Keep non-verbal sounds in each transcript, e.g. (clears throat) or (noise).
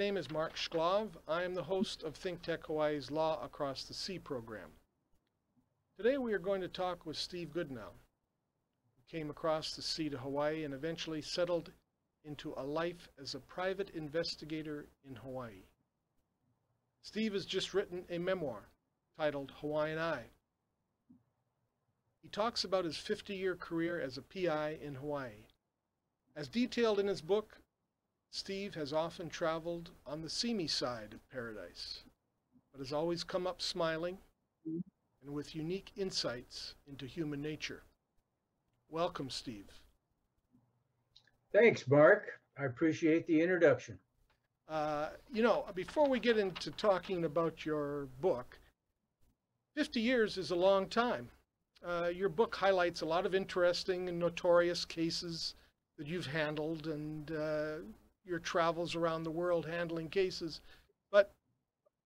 name is Mark Shklov. I am the host of ThinkTech Hawaii's Law Across the Sea program. Today we are going to talk with Steve Goodenow, who came across the sea to Hawaii and eventually settled into a life as a private investigator in Hawaii. Steve has just written a memoir titled Hawaiian Eye. He talks about his 50 year career as a PI in Hawaii. As detailed in his book, Steve has often traveled on the seamy side of paradise, but has always come up smiling and with unique insights into human nature. Welcome, Steve. Thanks, Mark. I appreciate the introduction. Uh, you know, before we get into talking about your book, 50 years is a long time. Uh, your book highlights a lot of interesting and notorious cases that you've handled and uh, your travels around the world handling cases. But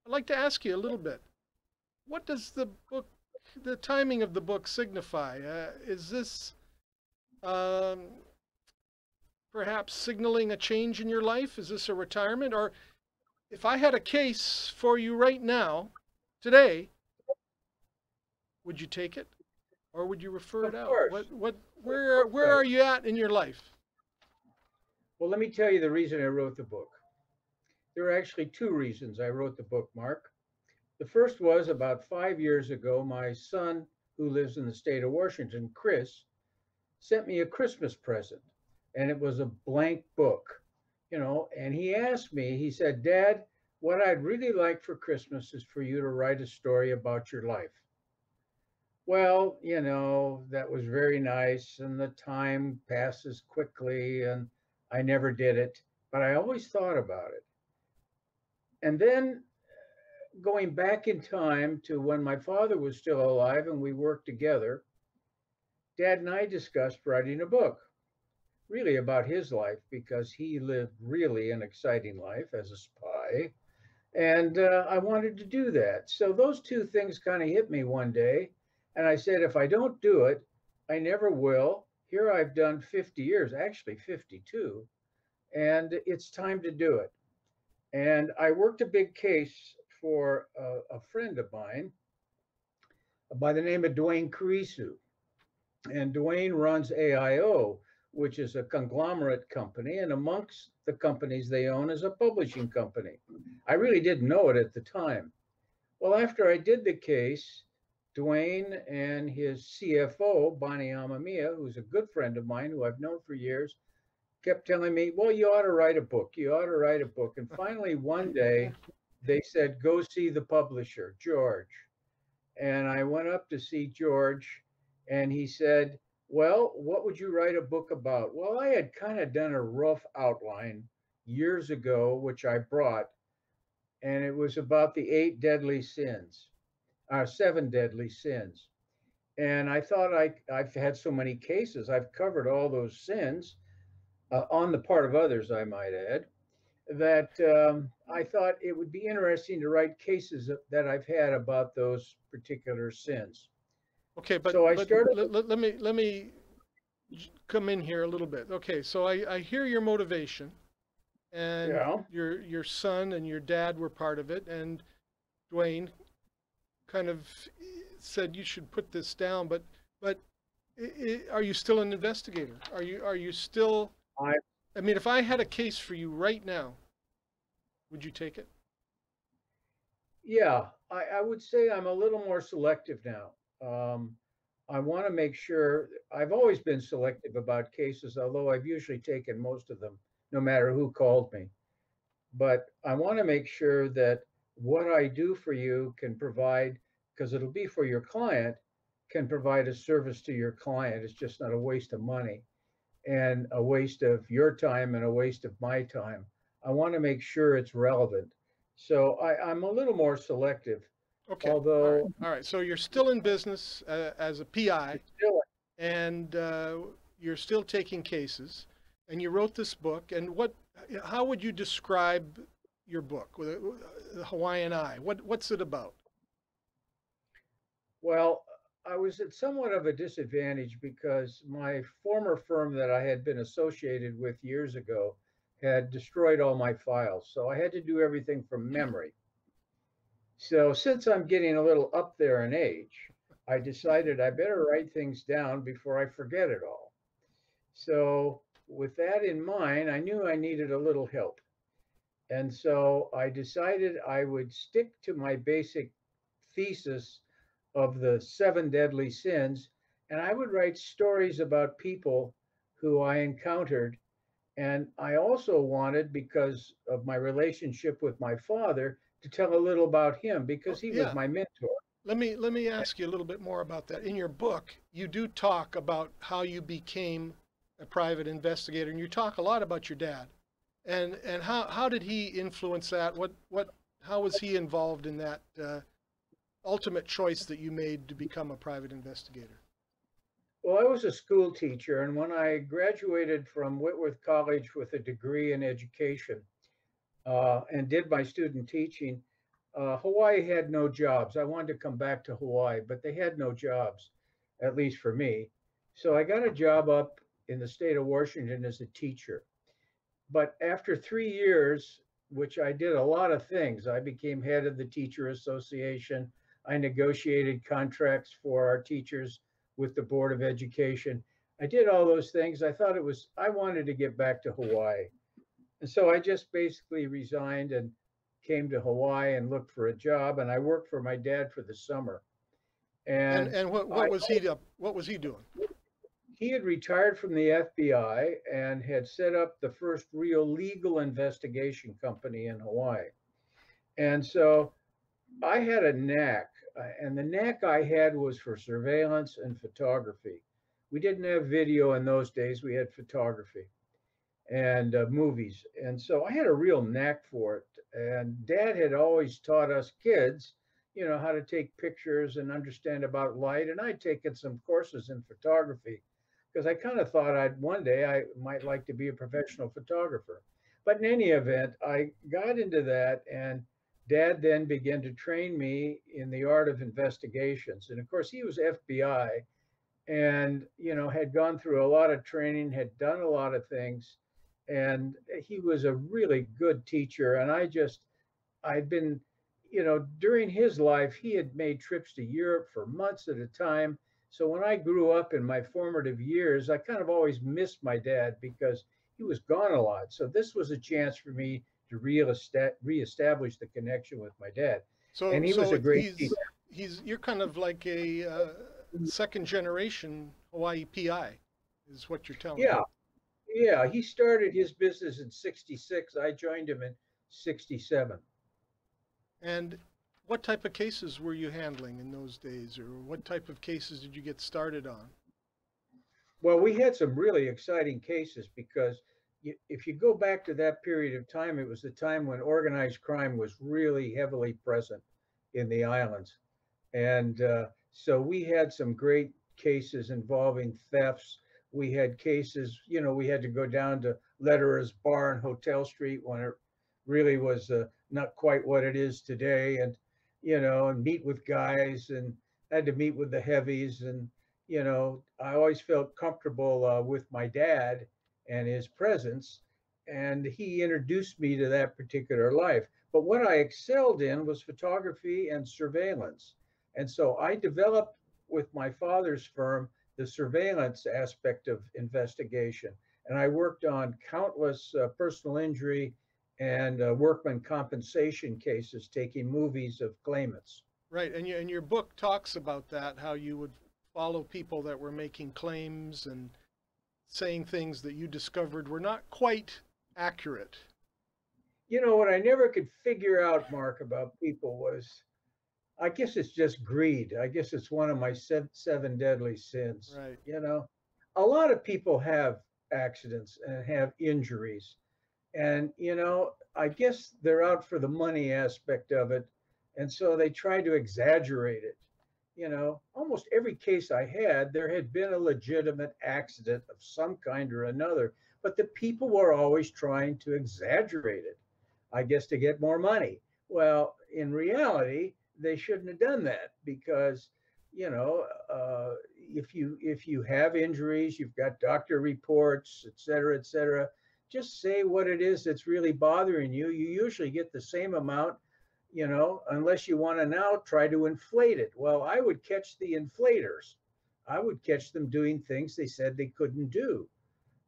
I'd like to ask you a little bit. What does the book, the timing of the book signify? Uh, is this um, perhaps signaling a change in your life? Is this a retirement? Or if I had a case for you right now, today, would you take it? Or would you refer of it out? Course. What, what, where, where are you at in your life? Well, let me tell you the reason I wrote the book. There are actually two reasons I wrote the book, Mark. The first was about five years ago, my son, who lives in the state of Washington, Chris, sent me a Christmas present, and it was a blank book, you know. And he asked me, he said, Dad, what I'd really like for Christmas is for you to write a story about your life. Well, you know, that was very nice, and the time passes quickly, and I never did it, but I always thought about it. And then going back in time to when my father was still alive and we worked together, Dad and I discussed writing a book, really about his life, because he lived really an exciting life as a spy. And uh, I wanted to do that. So those two things kind of hit me one day. And I said, if I don't do it, I never will. Here I've done 50 years, actually 52, and it's time to do it. And I worked a big case for a, a friend of mine by the name of Duane Kurisu. And Duane runs AIO, which is a conglomerate company, and amongst the companies they own is a publishing company. I really didn't know it at the time. Well, after I did the case, Duane and his CFO, Bonnie Amamiya, who's a good friend of mine who I've known for years, kept telling me, Well, you ought to write a book. You ought to write a book. And (laughs) finally, one day, they said, Go see the publisher, George. And I went up to see George, and he said, Well, what would you write a book about? Well, I had kind of done a rough outline years ago, which I brought, and it was about the eight deadly sins uh, seven deadly sins. And I thought I, I've had so many cases, I've covered all those sins uh, on the part of others, I might add, that um, I thought it would be interesting to write cases that I've had about those particular sins. Okay, but, So I but started- let, let- let me let me come in here a little bit. Okay, so I, I hear your motivation, and Yeah. your your son and your dad were part of it, and Duane kind of said you should put this down. But but i i are you still an investigator? Are you are you still? I- I mean, if I had a case for you right now, would you take it? Yeah, I, I would say I'm a little more selective now. Um, I want to make sure, I've always been selective about cases, although I've usually taken most of them, no matter who called me. But I want to make sure that what I do for you can provide, because it'll be for your client, can provide a service to your client. It's just not a waste of money and a waste of your time and a waste of my time. I want to make sure it's relevant. So I, I'm a little more selective. Okay. all right, Although- all right. So you're still in business uh, as a PI. And uh, you're still taking cases, and you wrote this book. And what? How would you describe your book, the uh, uh, Hawaiian Eye? What What's it about? well, I was at somewhat of a disadvantage because my former firm that I had been associated with years ago had destroyed all my files. So I had to do everything from memory. So since I'm getting a little up there in age, I decided I better write things down before I forget it all. So with that in mind, I knew I needed a little help. And so I decided I would stick to my basic thesis of the seven deadly sins, and I would write stories about people who I encountered. And I also wanted, because of my relationship with my father, to tell a little about him because oh, he Yeah. was my mentor. Let me let me ask you a little bit more about that. In your book, you do talk about how you became a private investigator, and you talk a lot about your dad, and and how how did he influence that? What what how was he involved in that uh, ultimate choice that you made to become a private investigator? Well, I was a school teacher, and when I graduated from Whitworth College with a degree in education uh, and did my student teaching, uh, Hawaii had no jobs. I wanted to come back to Hawaii, but they had no jobs, at least for me. So I got a job up in the state of Washington as a teacher. But after three years, which I did a lot of things, I became head of the Teacher Association. I negotiated contracts for our teachers with the Board of Education. I did all those things. I thought it was, I wanted to get back to Hawaii. And so I just basically resigned and came to Hawaii and looked for a job. And I worked for my dad for the summer. And And and what I- what was he? What was he doing? He had retired from the FBI and had set up the first real legal investigation company in Hawaii. And so I had a knack, uh, and the knack I had was for surveillance and photography. We didn't have video in those days, we had photography and uh, movies. And so I had a real knack for it. And dad had always taught us kids, you know, how to take pictures and understand about light. And I'd taken some courses in photography because I kind of thought I'd one day I might like to be a professional photographer. But in any event, I got into that, and dad then began to train me in the art of investigations. And of course, he was FBI and, you know, had gone through a lot of training, had done a lot of things. And he was a really good teacher. And I just, I'd been, you know, during his life, he had made trips to Europe for months at a time. So when I grew up in my formative years, I kind of always missed my dad because he was gone a lot. So this was a chance for me to reesta- reestablish the connection with my dad. So And he was so a great he's, teacher. he's you're kind of like a uh, second generation Hawaii PI, is what you're telling me. Yeah. Yeah, he started his business in 66. I joined him in 67. And what type of cases were you handling in those days, or what type of cases did you get started on? Well, we had some really exciting cases because if you go back to that period of time, it was the time when organized crime was really heavily present in the islands. And uh, so we had some great cases involving thefts. We had cases, you know, we had to go down to Letterer's Bar and Hotel Street when it really was uh, not quite what it is today. And, you know, and meet with guys and had to meet with the heavies and you know, I always felt comfortable uh, with my dad and his presence, and he introduced me to that particular life. But what I excelled in was photography and surveillance. And so I developed with my father's firm the surveillance aspect of investigation. And I worked on countless uh, personal injury and uh, workman compensation cases, taking movies of claimants. Right, and you, and your book talks about that, how you would follow people that were making claims and saying things that you discovered were not quite accurate. you know what I never could figure out, Mark, about people was, I guess it's just greed. I guess it's one of my seven, seven deadly sins. Right. You know, a lot of people have accidents and have injuries, and you know, I guess they're out for the money aspect of it, and so they try to exaggerate it. You know, almost every case I had, there had been a legitimate accident of some kind or another, but the people were always trying to exaggerate it. I guess to get more money. Well, in reality, they shouldn't have done that because, you know, uh, if you if you have injuries, you've got doctor reports, et cetera, et cetera. Just say what it is that's really bothering you. You usually get the same amount, you know, unless you want to now try to inflate it. Well, I would catch the inflators. I would catch them doing things they said they couldn't do.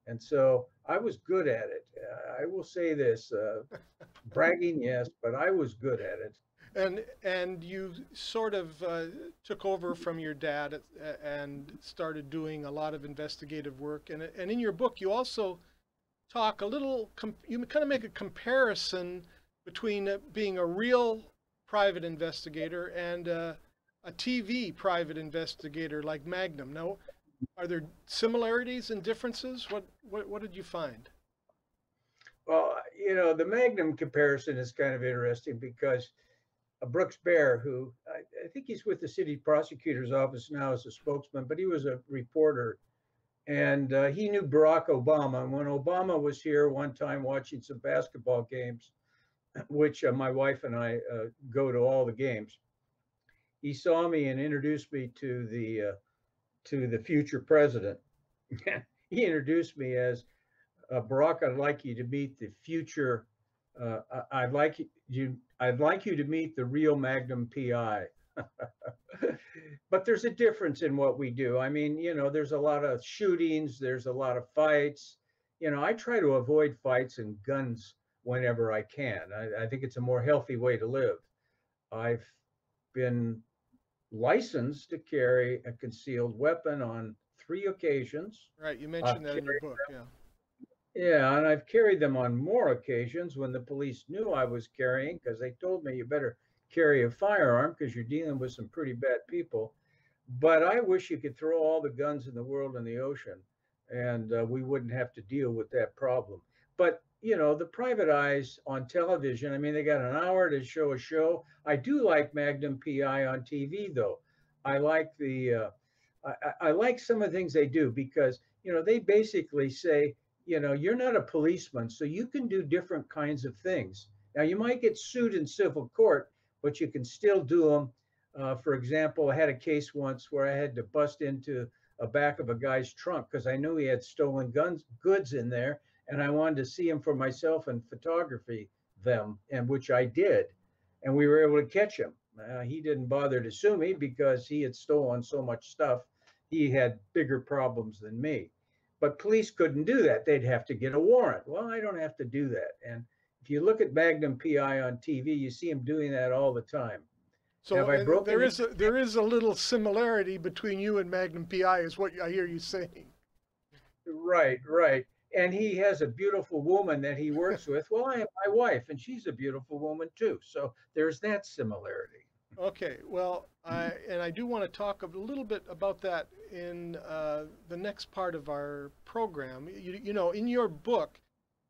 And so I was good at it. Uh, I will say this uh, (laughs) bragging, yes, but I was good at it. And and you sort of uh, took over from your dad and started doing a lot of investigative work. And and in your book, you also talk a little. you kind of make a comparison between being a real private investigator and a TV private investigator like Magnum. Now, are there similarities and differences? What what what did you find? Well, you know, the Magnum comparison is kind of interesting because uh, Brooks Baehr, who I, I, think he's with the city prosecutor's office now as a spokesman, but he was a reporter and uh, he knew Barack Obama. And when Obama was here one time watching some basketball games, (clears throat) which uh, my wife and I uh, go to all the games, he saw me and introduced me to the uh, to the future president. (laughs) he introduced me as uh, Barack. I'd like you to meet the future. I'd like you I'd like you to meet the real Magnum PI. (laughs) but there's a difference in what we do. I mean, you know, there's a lot of shootings, there's a lot of fights. You know, I try to avoid fights and guns whenever I can. I, I think it's a more healthy way to live. I've been licensed to carry a concealed weapon on three occasions. Right, you mentioned that in your book, yeah. Yeah, and I've carried them on more occasions when the police knew I was carrying because they told me you better carry a firearm because you're dealing with some pretty bad people. But I wish you could throw all the guns in the world in the ocean and uh, we wouldn't have to deal with that problem. But, you know, the private eyes on television, I mean, they got an hour to show a show. I do like Magnum PI on TV, though. I like the, uh, I, I like some of the things they do because, you know, they basically say, you know, you're not a policeman, so you can do different kinds of things. Now, you might get sued in civil court, but you can still do them. Uh, for example, I had a case once where I had to bust into a back of a guy's trunk because I knew he had stolen guns, goods in there, and I wanted to see him for myself and photography them, and which I did, and we were able to catch him. Uh, he didn't bother to sue me because he had stolen so much stuff. He had bigger problems than me. But police couldn't do that. They'd have to get a warrant. Well, I don't have to do that. And if you look at Magnum PI on TV, you see him doing that all the time. So there is a, there is a little similarity between you and Magnum PI, is what I hear you saying. Right, right. And he has a beautiful woman that he works (laughs) with. Well, I have my wife, and she's a beautiful woman too. So there's that similarity. Okay, well, I, and I do want to talk a little bit about that in uh, the next part of our program. You, you know, in your book,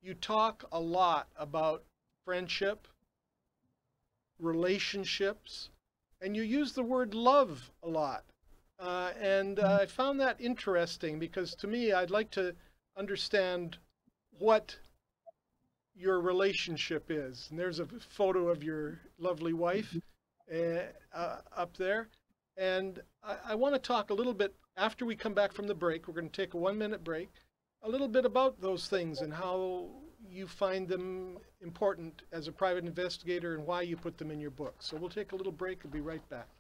you talk a lot about friendship, relationships, and you use the word love a lot. Uh, and uh, I found that interesting because to me, I'd like to understand what your relationship is. And there's a photo of your lovely wife uh, up there. And I, I want to talk a little bit after we come back from the break. We're going to take a one minute break, a little bit about those things and how you find them important as a private investigator and why you put them in your book. So we'll take a little break and be right back.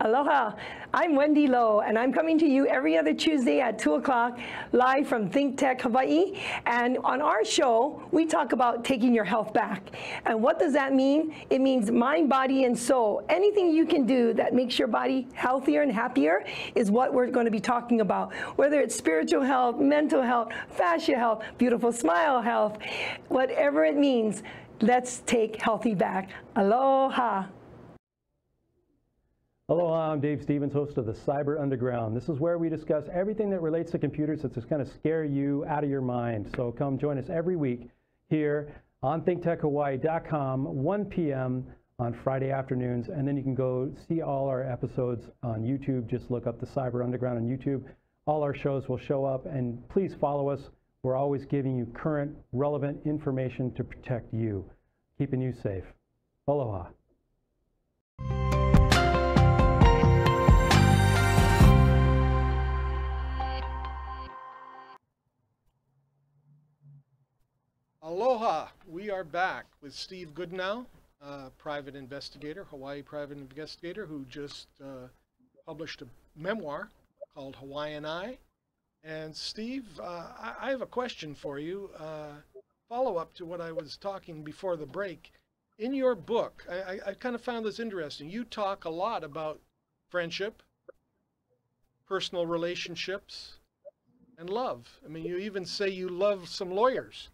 Aloha, I'm Wendy Lowe, and I'm coming to you every other Tuesday at 2 o'clock, live from Think Tech Hawaii. And on our show, we talk about taking your health back. And what does that mean? It means mind, body, and soul. Anything you can do that makes your body healthier and happier is what we're going to be talking about. Whether it's spiritual health, mental health, fascia health, beautiful smile health, whatever it means, let's take healthy back. Aloha. Hello, I'm Dave Stevens, host of the Cyber Underground. This is where we discuss everything that relates to computers that's just going to scare you out of your mind. So come join us every week here on thinktechhawaii.com, 1 p.m. on Friday afternoons. And then you can go see all our episodes on YouTube. Just look up the Cyber Underground on YouTube. All our shows will show up. And please follow us. We're always giving you current, relevant information to protect you, keeping you safe. Aloha. Aloha! We are back with Steve Goodenow, uh, private investigator, Hawaii private investigator, who just uh, published a memoir called Hawaiian Eye. And Steve, uh, I, have a question for you. Uh, follow up to what I was talking before the break. In your book, I, I kind of found this interesting. You talk a lot about friendship, personal relationships, and love. I mean, you even say you love some lawyers.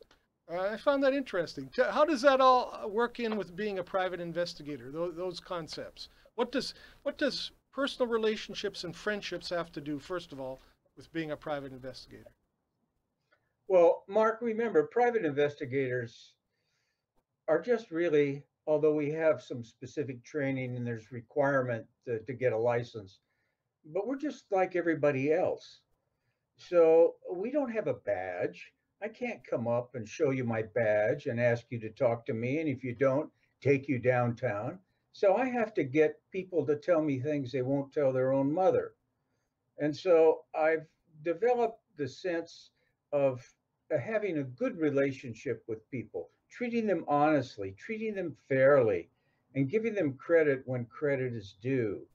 Uh, I found that interesting. How does that all work in with being a private investigator? Those, those concepts. What does what does personal relationships and friendships have to do, first of all, with being a private investigator? Well, Mark, remember, private investigators are just really, although we have some specific training and there's requirement to, to get a license, but we're just like everybody else. So we don't have a badge. I can't come up and show you my badge and ask you to talk to me. And if you don't, take you downtown. So I have to get people to tell me things they won't tell their own mother. And so I've developed the sense of uh, having a good relationship with people, treating them honestly, treating them fairly, and giving them credit when credit is due.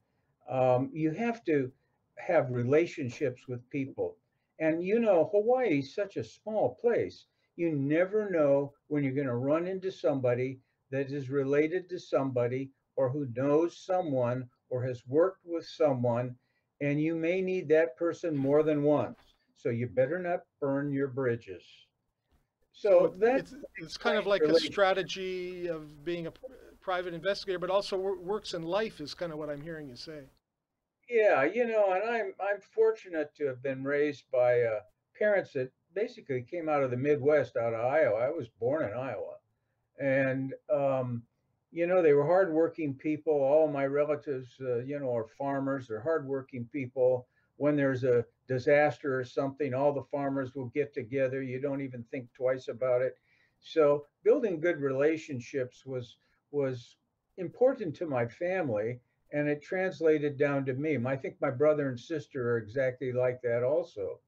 Um, you have to have relationships with people. And you know, Hawaii is such a small place. You never know when you're going to run into somebody that is related to somebody or who knows someone or has worked with someone, and you may need that person more than once. So you better not burn your bridges. So that's it's, it's kind of like a strategy of being a private investigator, but also works in life is kind of what I'm hearing you say. Yeah, you know, and I'm I'm fortunate to have been raised by uh, parents that basically came out of the Midwest, out of Iowa. I was born in Iowa, and um, you know they were hardworking people. All my relatives, uh, you know, are farmers. They're hardworking people. When there's a disaster or something, all the farmers will get together. You don't even think twice about it. So building good relationships was was important to my family and it translated down to me. I think my brother and sister are exactly like that also.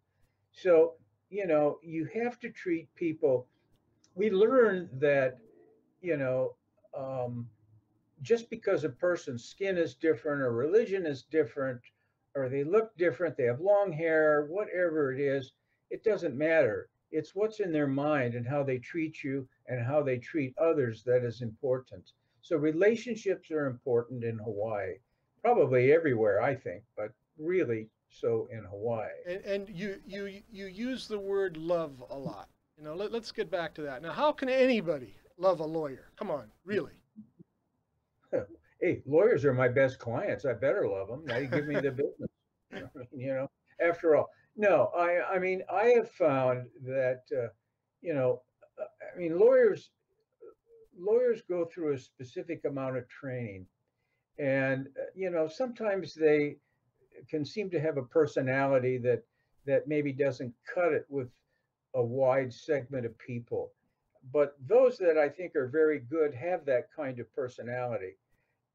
So, you know, you have to treat people. We learn that, you know, um, just because a person's skin is different or religion is different or they look different, they have long hair, whatever it is, it doesn't matter. It's what's in their mind and how they treat you and how they treat others that is important. So relationships are important in Hawaii, probably everywhere, I think, but really so in Hawaii. And, and you you you use the word love a lot. You know, let, let's get back to that. Now, how can anybody love a lawyer? Come on, really? (laughs) hey, lawyers are my best clients. I better love them. They give me the (laughs) business. (laughs) you know, after all, no, I I mean I have found that uh, you know, uh, I mean lawyers lawyers go through a specific amount of training. And uh, you know sometimes they can seem to have a personality that that maybe doesn't cut it with a wide segment of people. But those that i think are very good have that kind of personality.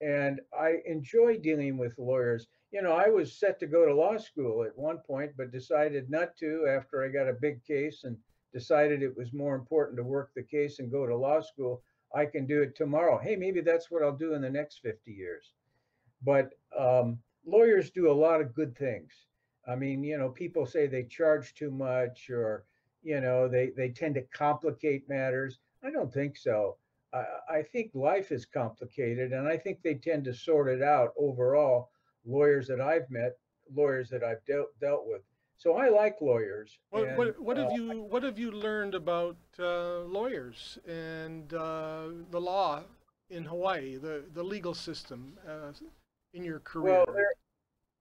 And i enjoy dealing with lawyers. You know i was set to go to law school at one point but decided not to after i got a big case and decided it was more important to work the case and go to law school I can do it tomorrow. Hey, maybe that's what I'll do in the next 50 years. But um, lawyers do a lot of good things. I mean, you know, people say they charge too much or, you know, they, they tend to complicate matters. I don't think so. I, I think life is complicated and I think they tend to sort it out overall. Lawyers that I've met, lawyers that I've dealt, dealt with. So I like lawyers. What, and, what, what have uh, you what have you learned about uh, lawyers and uh, the law in Hawaii, the the legal system uh, in your career? Well, there,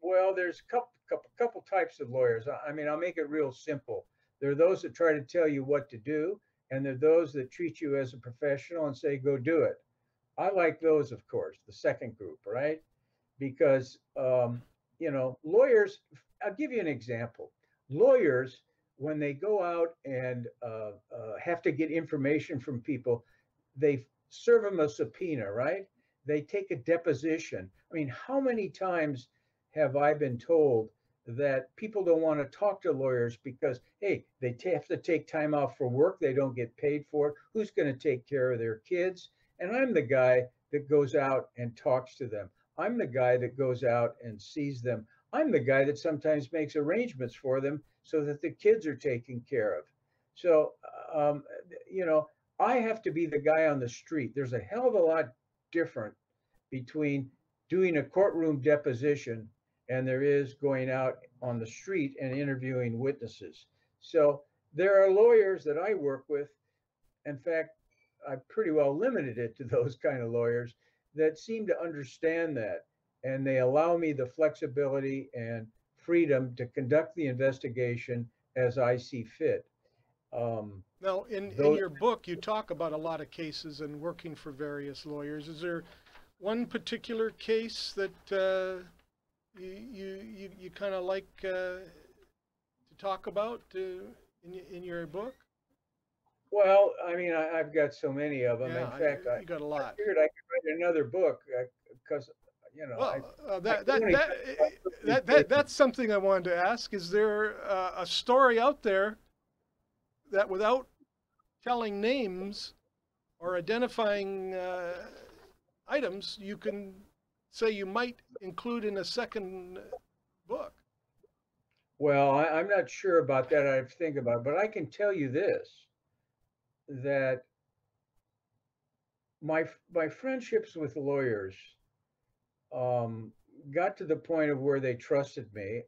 well, there's a couple, couple, couple types of lawyers. I, I mean, I'll make it real simple. There are those that try to tell you what to do, and there are those that treat you as a professional and say, go do it. I like those, of course, the second group, right? Because, um, you know, lawyers, I'll give you an example. Lawyers, when they go out and uh, uh, have to get information from people, they serve them a subpoena, right? They take a deposition. I mean, how many times have I been told that people don't want to talk to lawyers because hey they ta- have to take time off for work they don't get paid for it who's going to take care of their kids and i'm the guy that goes out and talks to them i'm the guy that goes out and sees them i'm the guy that sometimes makes arrangements for them so that the kids are taken care of so um, you know i have to be the guy on the street there's a hell of a lot different between doing a courtroom deposition and there is going out on the street and interviewing witnesses. So there are lawyers that I work with. In fact, I pretty well limited it to those kind of lawyers that seem to understand that. And they allow me the flexibility and freedom to conduct the investigation as I see fit. Um, Now, in, in your book, you talk about a lot of cases and working for various lawyers. Is there one particular case that uh, you, you, you, kind of like uh, to talk about uh, in, in your book? well, I mean, I, I've got so many of them. Yeah, In fact, I, you got a lot. I figured I could write another book because, you know, I, Well, uh, that, that, that, eh, about that, that, that's something I wanted to ask. Is there uh, a story out there that without telling names or identifying uh, items, you can say you might include in a second book? Well, I, I'm not sure about that. I have to think about it, but I can tell you this: that my my friendships with lawyers um, got to the point of where they trusted me,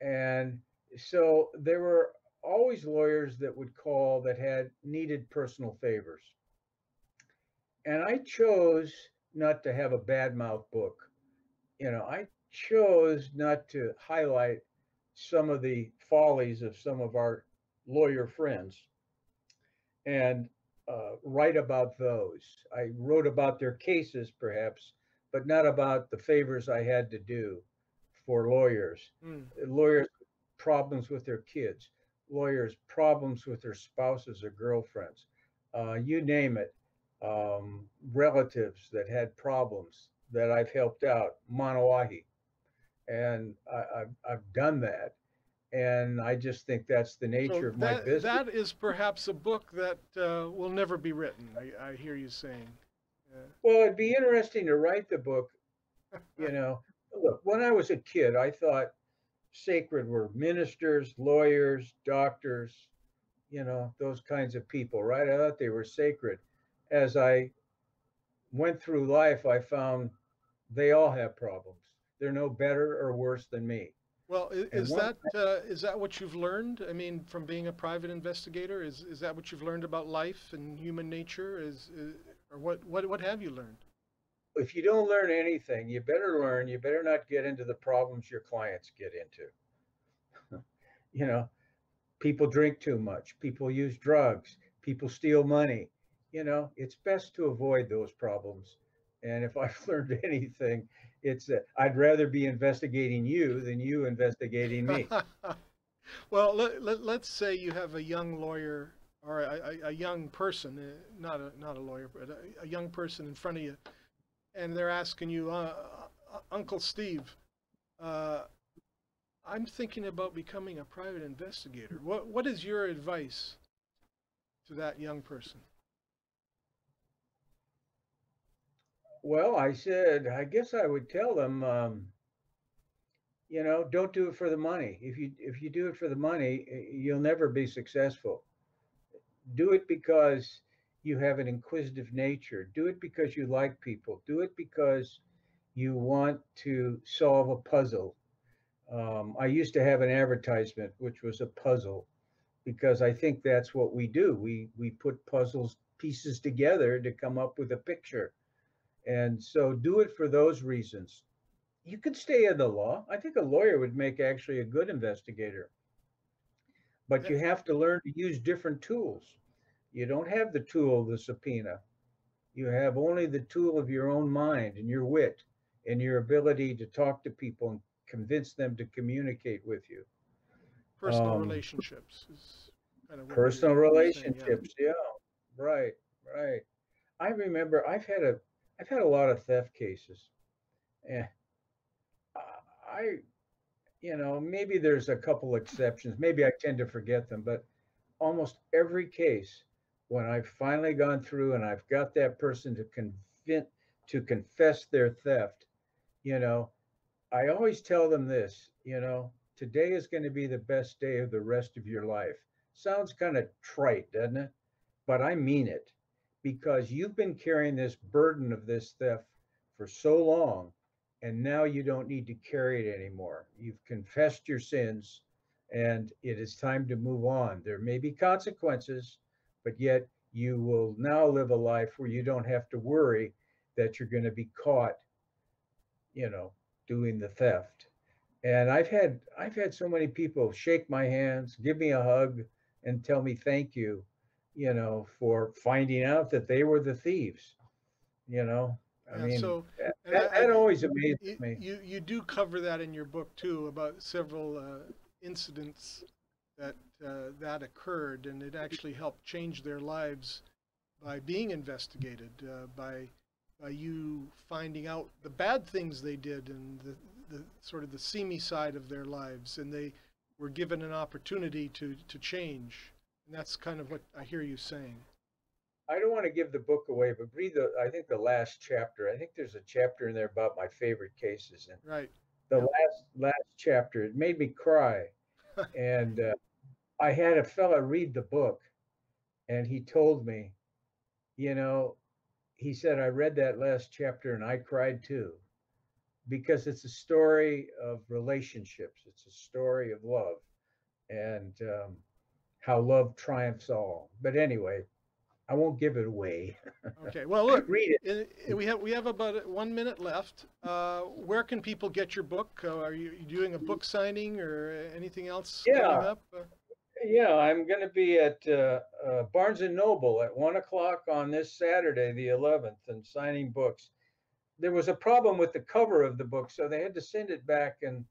and so there were always lawyers that would call that had needed personal favors, and I chose not to have a bad mouth book. You know, I chose not to highlight some of the follies of some of our lawyer friends and uh, write about those. I wrote about their cases, perhaps, but not about the favors I had to do for lawyers. Hmm. Lawyers, problems with their kids, lawyers, problems with their spouses or girlfriends, uh, you name it. Um, relatives that had problems that I've helped out, Manawahi and I, I've, I've done that. And I just think that's the nature So of my business. that is perhaps a book that uh, will never be written, I, I hear you saying. Well, it'd be interesting to write the book. You know, look, when I was a kid, I thought sacred were ministers, lawyers, doctors, you know, those kinds of people, right? I thought they were sacred. As I went through life, I found they all have problems. They're no better or worse than me. Well, is one- that uh, is that what you've learned? I mean, from being a private investigator, is is that what you've learned about life and human nature? Is, is or what what what have you learned? if you don't learn anything, you better learn. You better not get into the problems your clients get into. (laughs) you know, people drink too much, people use drugs, people steal money. You know, it's best to avoid those problems. And if (laughs) I've learned anything, it's that I'd rather be investigating you than you investigating me. (laughs) well, let, let, let's say you have a young lawyer or a, a, young person, uh, not a not a lawyer, but a, a young person in front of you, and they're asking you, uh, uh, Uncle Steve, uh, I'm thinking about becoming a private investigator. What what is your advice to that young person? Well, I said, I guess I would tell them, um, you know, don't do it for the money. If you if you do it for the money, you'll never be successful. Do it because you have an inquisitive nature. Do it because you like people. Do it because you want to solve a puzzle. Um, I used to have an advertisement which was a puzzle because I think that's what we do. We we put puzzles pieces together to come up with a picture. And so do it for those reasons. You could stay in the law. I think a lawyer would make actually a good investigator. But you have to learn to use different tools. You don't have the tool of the subpoena. You have only the tool of your own mind and your wit and your ability to talk to people and convince them to communicate with you. Personal Um, relationships is kind of Personal you're saying, yeah. relationships, yeah. Right, right. I remember I've had a I've had a lot of theft cases. And I you know, maybe there's a couple exceptions. Maybe I tend to forget them, but almost every case, when I've finally gone through and I've got that person to convince to confess their theft, you know, I always tell them this, you know, today is going to be the best day of the rest of your life. Sounds kind of trite, doesn't it? But I mean it because you've been carrying this burden of this theft for so long and now you don't need to carry it anymore. You've confessed your sins and it is time to move on. There may be consequences, but yet you will now live a life where you don't have to worry that you're going to be caught, you know, doing the theft. And I've had I've had so many people shake my hands, give me a hug, and tell me thank you, you know, for finding out that they were the thieves. You know, I Yeah, mean, so- that, I- that, I- always amazes You, me. you, you do cover that in your book too about several uh, incidents that uh, that occurred, and it actually helped change their lives by being investigated, uh, by by you finding out the bad things they did and the, the sort of the seamy side of their lives, and they were given an opportunity to to change. And that's kind of what I hear you saying. I don't want to give the book away, but read the. I think the last chapter. I think there's a chapter in there about my favorite cases, and Right. the last last chapter it made me cry. (laughs) and uh, I had a fella read the book, and he told me, you know, he said I read that last chapter and I cried too, because it's a story of relationships. It's a story of love, and um, how love triumphs all. But anyway, I won't give it away. Okay. Well, (laughs) look. Read it. We have we have about one minute left. Uh, where can people get your book? Uh, are you you doing a book signing or anything else Yeah. coming up? Uh, Yeah, I'm going to be at uh, uh, Barnes and Noble at one o'clock on this Saturday, the 11th, and signing books. There was a problem with the cover of the book, so they had to send it back, and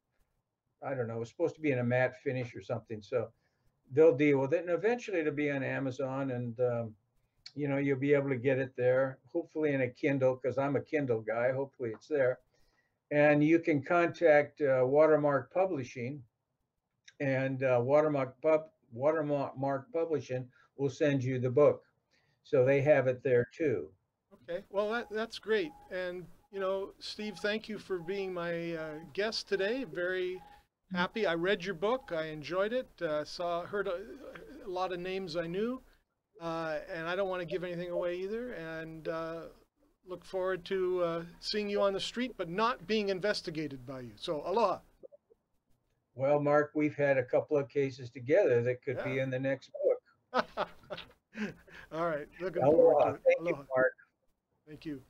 I don't know, it was supposed to be in a matte finish or something. So they'll deal with it, and eventually it'll be on Amazon, and um, you know you'll be able to get it there. Hopefully in a Kindle, because I'm a Kindle guy. Hopefully it's there, and you can contact uh, Watermark Publishing and uh, Watermark Pub Watermark Publishing will send you the book, so they have it there too. okay. Well, that that's great. And you know, Steve, thank you for being my uh, guest today. Very happy. I read your book. I enjoyed it. Uh, saw heard a, a lot of names I knew, uh, and I don't want to give anything away either. And uh, look forward to uh, seeing you on the street, but not being investigated by you. So, aloha. Well, Mark, we've had a couple of cases together that could be in the next book. (laughs) All right. Looking forward to it. Thank you, Aloha. Mark. Thank you.